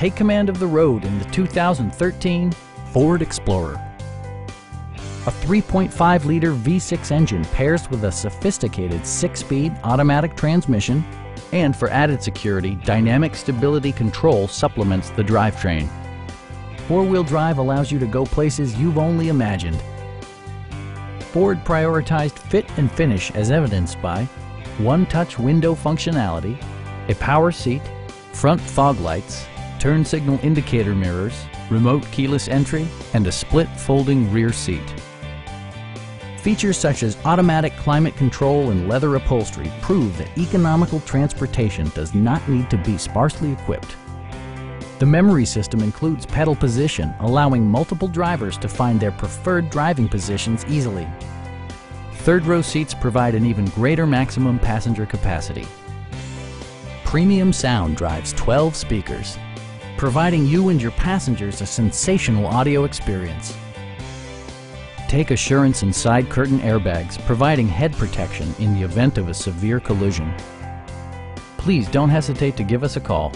take command of the road in the 2013 Ford Explorer. A 3.5-liter V6 engine pairs with a sophisticated six-speed automatic transmission, and for added security, dynamic stability control supplements the drivetrain. Four-wheel drive allows you to go places you've only imagined. Ford prioritized fit and finish as evidenced by one-touch window functionality, a power seat, front fog lights, turn signal indicator mirrors, remote keyless entry, and a split folding rear seat. Features such as automatic climate control and leather upholstery prove that economical transportation does not need to be sparsely equipped. The memory system includes pedal position, allowing multiple drivers to find their preferred driving positions easily. Third row seats provide an even greater maximum passenger capacity. Premium sound drives 12 speakers, providing you and your passengers a sensational audio experience. Take assurance in side curtain airbags, providing head protection in the event of a severe collision. Please don't hesitate to give us a call.